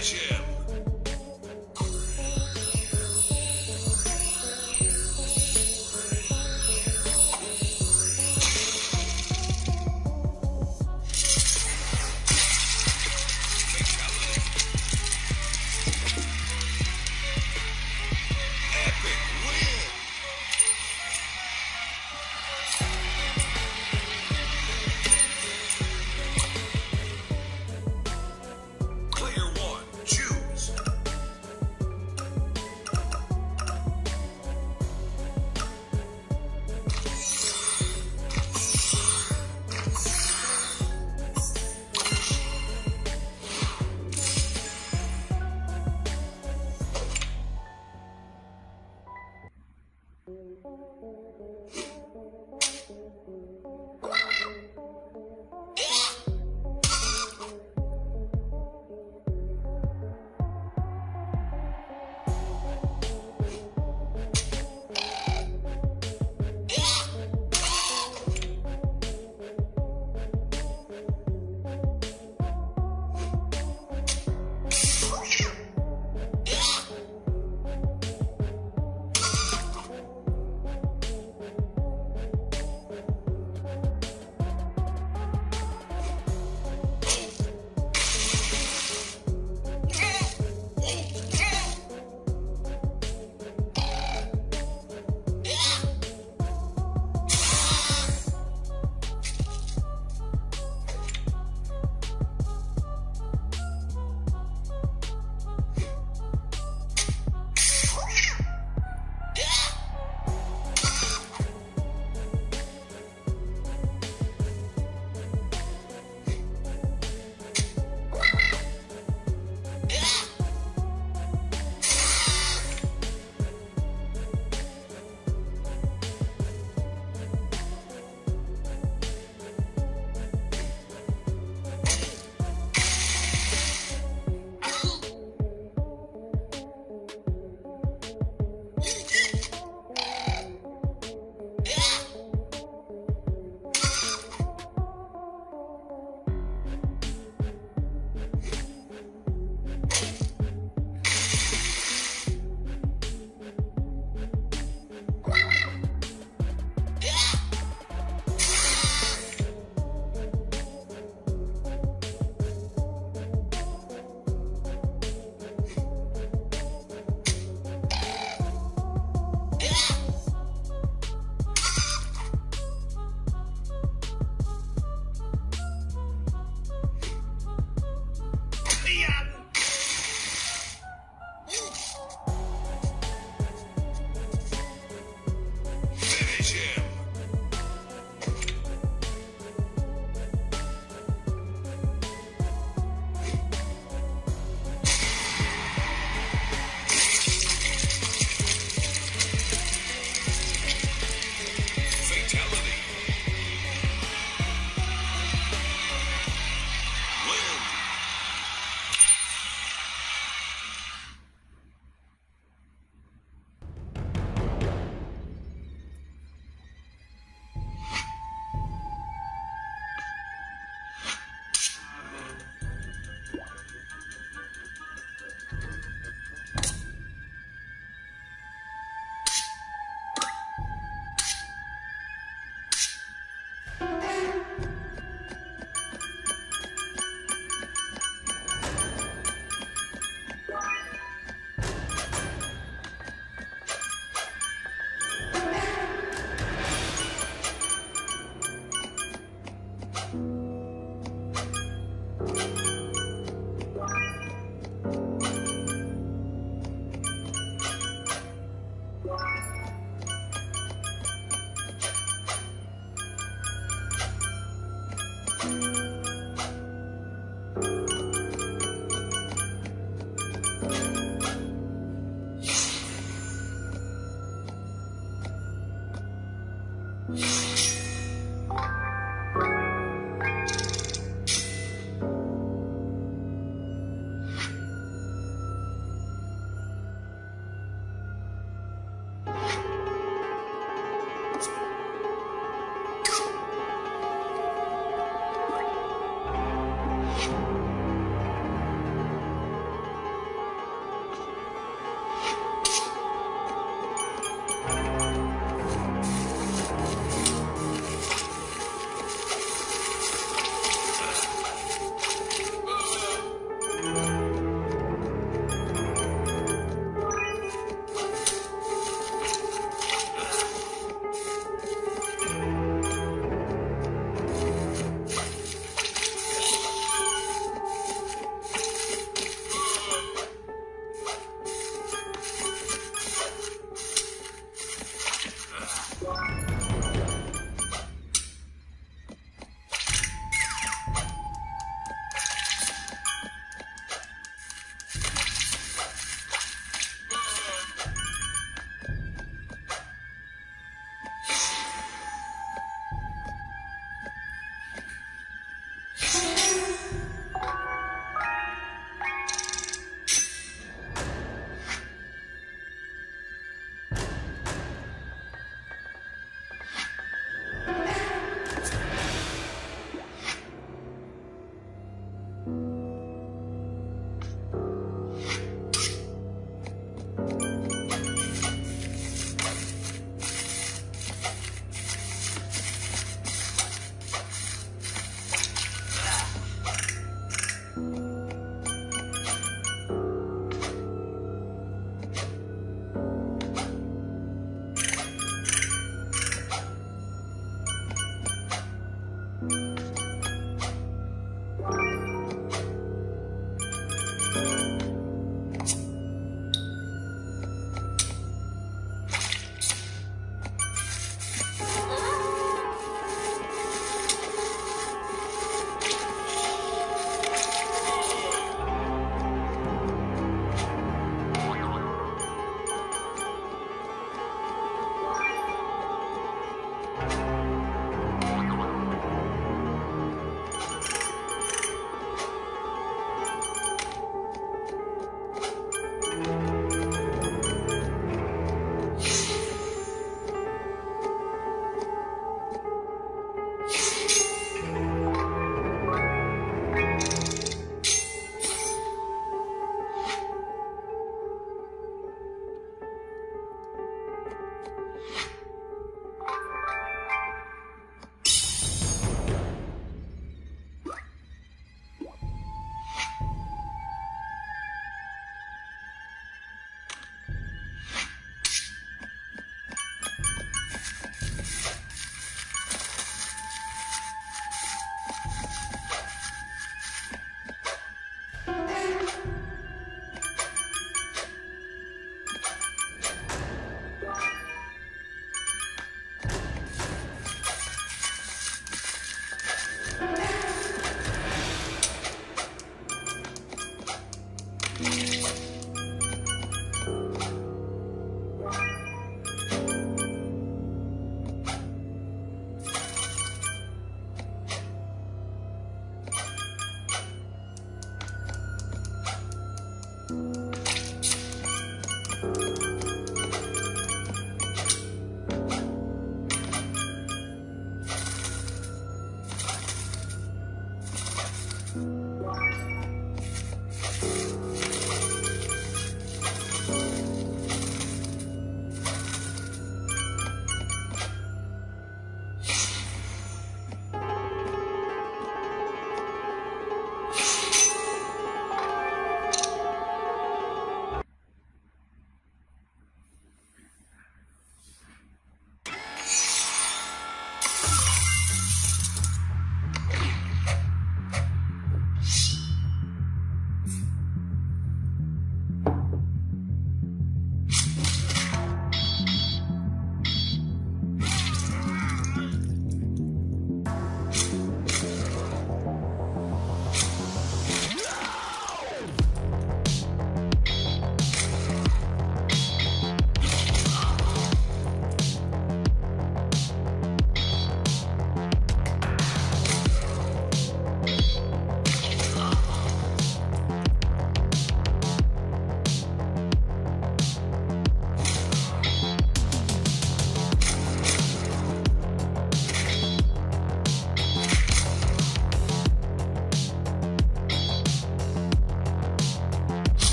Vision.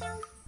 Bye.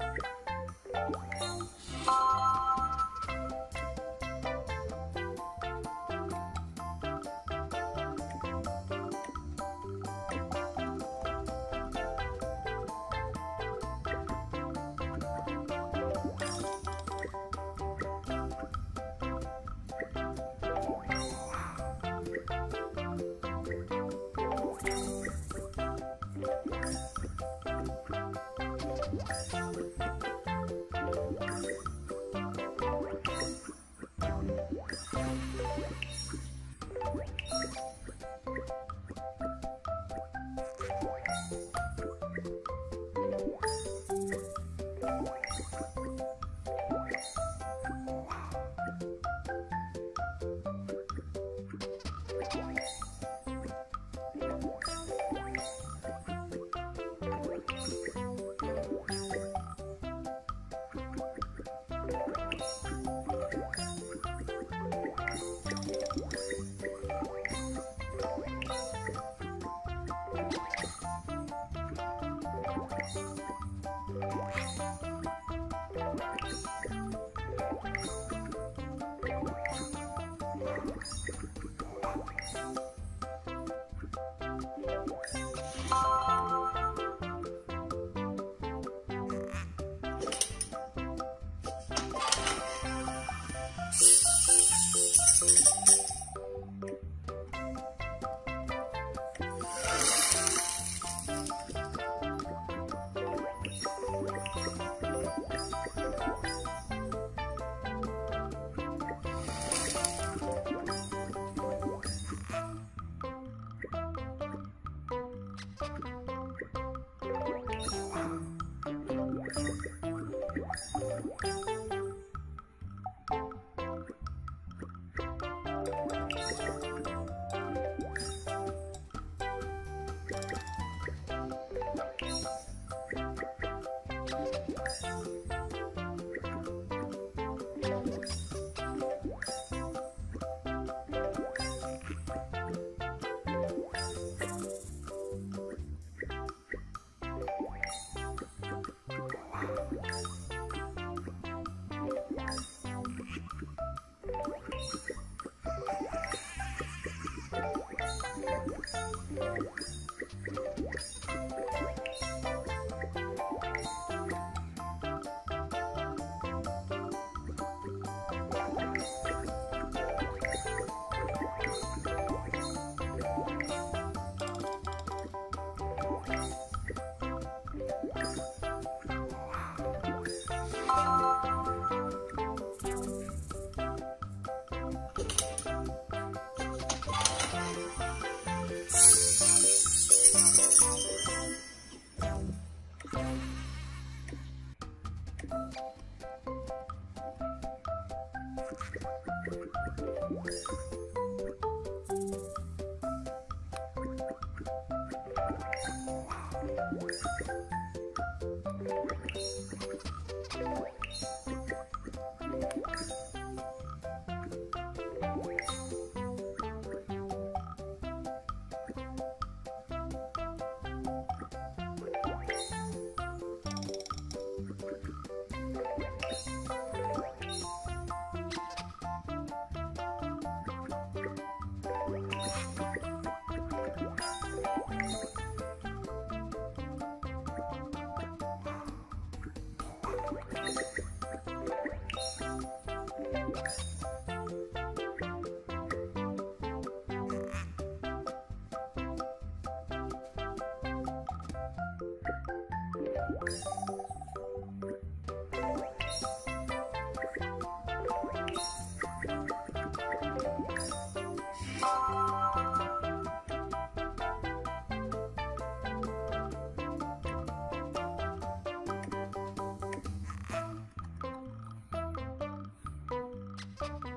Thank